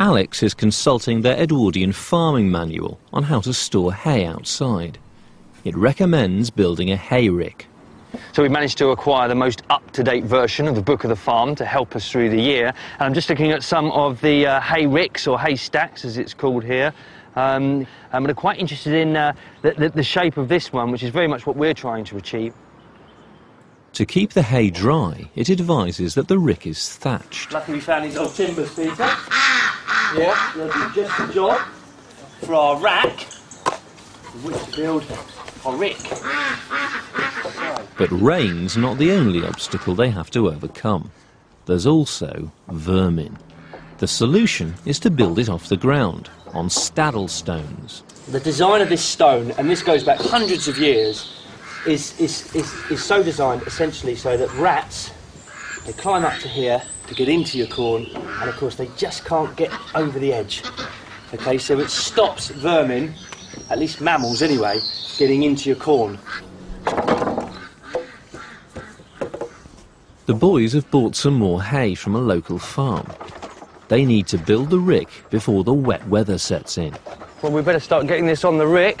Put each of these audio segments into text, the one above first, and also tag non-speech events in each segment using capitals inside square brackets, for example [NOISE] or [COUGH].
Alex is consulting their Edwardian farming manual on how to store hay outside. It recommends building a hay rick. So we've managed to acquire the most up-to-date version of the Book of the Farm to help us through the year. And I'm just looking at some of the uh, hay ricks, or hay stacks as it's called here. Um, I'm quite interested in uh, the, the, the shape of this one, which is very much what we're trying to achieve. To keep the hay dry, it advises that the rick is thatched. Lucky we found these old timbers, Peter. Yeah, they'll do just the job for our rack, which to build our rick. But rain's not the only obstacle they have to overcome. There's also vermin. The solution is to build it off the ground, on staddle stones. The design of this stone, and this goes back hundreds of years, is, is, is, is so designed essentially so that rats, they climb up to here to get into your corn, and of course they just can't get over the edge. Okay, so it stops vermin, at least mammals anyway, getting into your corn. The boys have bought some more hay from a local farm. They need to build the rick before the wet weather sets in. Well, we better start getting this on the rick. [COUGHS]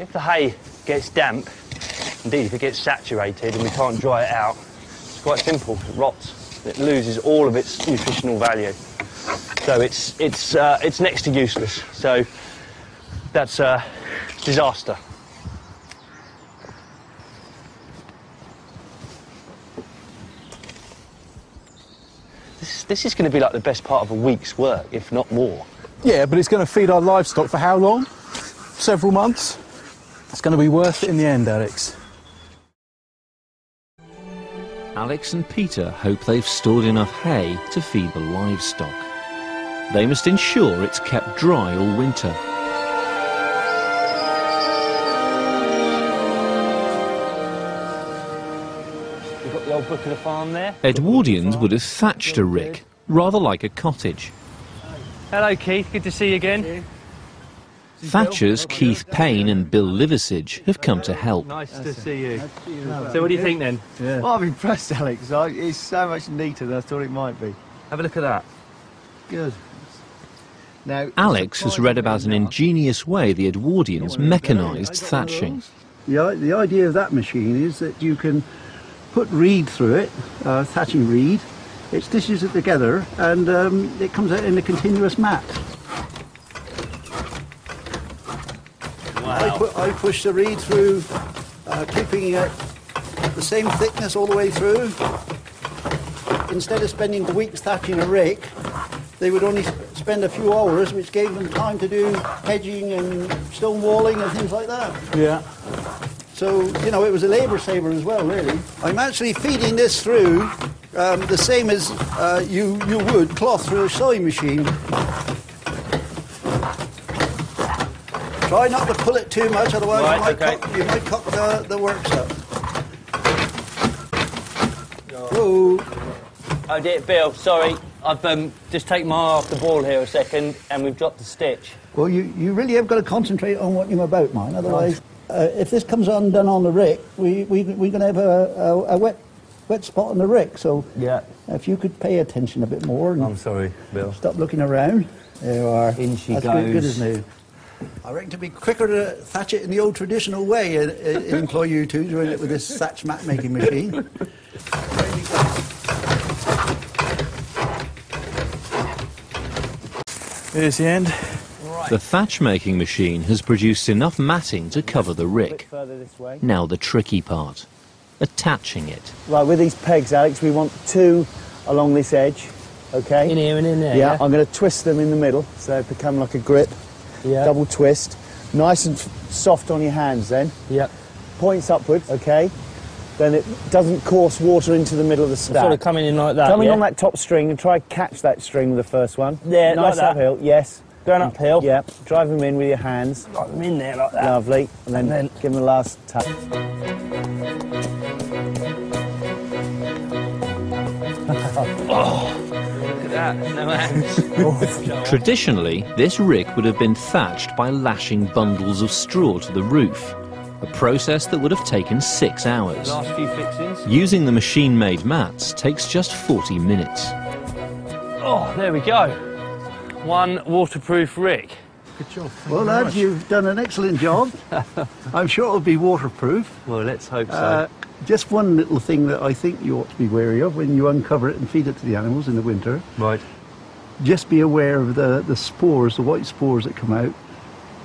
if the hay gets damp, indeed if it gets saturated and we can't dry it out, it's quite simple, it rots. It loses all of its nutritional value. So it's, it's, uh, it's next to useless. So that's a disaster. This, this is going to be like the best part of a week's work, if not more. Yeah, but it's going to feed our livestock for how long? Several months? It's going to be worth it in the end, Alex. Alex and Peter hope they've stored enough hay to feed the livestock. They must ensure it's kept dry all winter. You've got the old book of the farm there. Edwardians would have thatched a rick, rather like a cottage. Hello, Keith. Good to see you again. Thatchers Keith Payne and Bill Liversidge have come to help. Nice to see you. So, what do you think then? Well, I'm impressed, Alex. It's so much neater than I thought it might be. Have a look at that. Good. Now, Alex has read about an ingenious way the Edwardians mechanised thatching. The, the idea of that machine is that you can put reed through it, uh, thatching reed. It stitches it together and um, it comes out in a continuous mat. I, pu- I push the reed through, uh, keeping it the same thickness all the way through. Instead of spending the weeks thatching a rake, they would only spend a few hours, which gave them time to do hedging and stone walling and things like that. Yeah. So, you know, it was a labour saver as well, really. I'm actually feeding this through um, the same as uh, you, you would cloth through a sewing machine. Try not to pull it too much, otherwise Right, you, might okay. cock, you might cock the, the works up. Whoa. Oh dear, Bill. Sorry, I've um, just taken my eye off the ball here a second, and we've dropped the stitch. Well, you, you really have got to concentrate on what you're about, man. Otherwise, uh, if this comes undone on the rick, we, we, we're going to have a, a, a wet, wet spot on the rick. So Yeah. if you could pay attention a bit more and I'm sorry, Bill. Stop looking around. There you are. In she That's good, good goes. as new. I reckon to be quicker to thatch it in the old traditional way, uh, uh, employ you two doing it with this thatch mat making machine. Here's the end. The thatch making machine has produced enough matting to cover the rick. further this way. Now the tricky part attaching it. Right, with these pegs, Alex, we want two along this edge. Okay. In here and in there. Yeah, I'm going to twist them in the middle so they become like a grip. Yeah. Double twist. Nice and soft on your hands then. Yeah. Points upwards, okay. Then it doesn't course water into the middle of the stack. Sort of coming in like that. Coming yeah? on that top string and try catch that string with the first one. Yeah, nice like uphill. Yes. Going uphill. Yeah. Drive them in with your hands. Got them in there like that. Lovely. And then, And then- give them the last tap. That. No. [LAUGHS] Oh. Traditionally, this rick would have been thatched by lashing bundles of straw to the roof. a process that would have taken six hours. Last few fixings. Using the machine-made mats takes just 40 minutes. Oh, there we go. One waterproof rick. Well, lads, you've done an excellent job. [LAUGHS] I'm sure it'll be waterproof. Well, let's hope so. Uh, just one little thing that I think you ought to be wary of when you uncover it and feed it to the animals in the winter. right. Just be aware of the, the spores, the white spores that come out,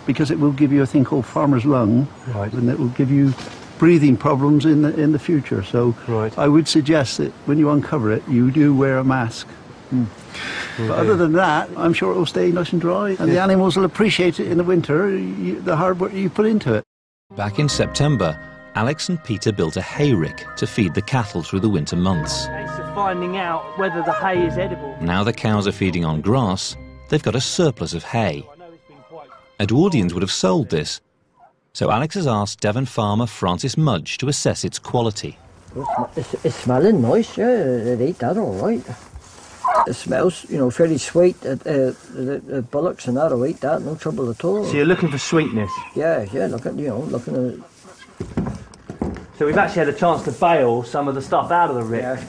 because it will give you a thing called farmer's lung, Right. and it will give you breathing problems in the in the future. So Right. I would suggest that when you uncover it, you do wear a mask. But other than that, I'm sure it will stay nice and dry, and the animals will appreciate it in the winter. You, the hard work you put into it. Back in September, Alex and Peter built a hayrick to feed the cattle through the winter months. Case of finding out whether the hay is edible. Now the cows are feeding on grass, they've got a surplus of hay. I know it's been quite. Edwardians would have sold this. So Alex has asked Devon farmer Francis Mudge to assess its quality. It's, it's smelling nice, yeah. They eat that all right. It smells, you know, fairly sweet. Uh, uh, the, the bullocks and that will eat that, no trouble at all. So you're looking for sweetness. Yeah, yeah. Look at you know, looking at So we've actually had a chance to bale some of the stuff out of the rick. yeah.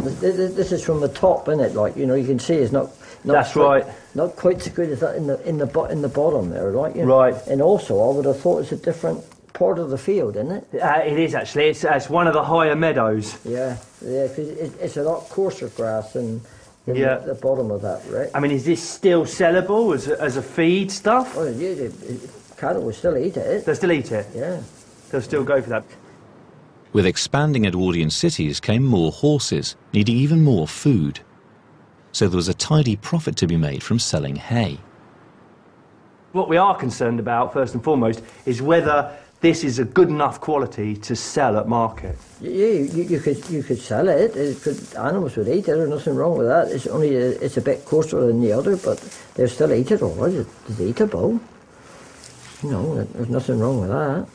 This, this this is from the top, isn't it? Like you know, you can see it's not. not That's quite, right. Not quite so good as that in the in the in the bottom there, right? You know? Right. And also, I would have thought it's a different part of the field, isn't it? Uh, it is actually. It's, it's one of the higher meadows. Yeah, yeah. 'cause it, it's a lot coarser grass than, than Yeah. the, the bottom of that, right? I mean, is this still sellable as a, as a feed stuff? Oh, yeah, the, the cattle will still eat it. They'll still eat it. Yeah. They'll still go for that. With expanding Edwardian cities came more horses, needing even more food. So there was a tidy profit to be made from selling hay. What we are concerned about, first and foremost, is whether this is a good enough quality to sell at market. Yeah, you, you could you could sell it. it could, animals would eat it. There's nothing wrong with that. It's only a, it's a bit coarser than the other, but they'll still eat it all right. It's eatable. You know, there's nothing wrong with that.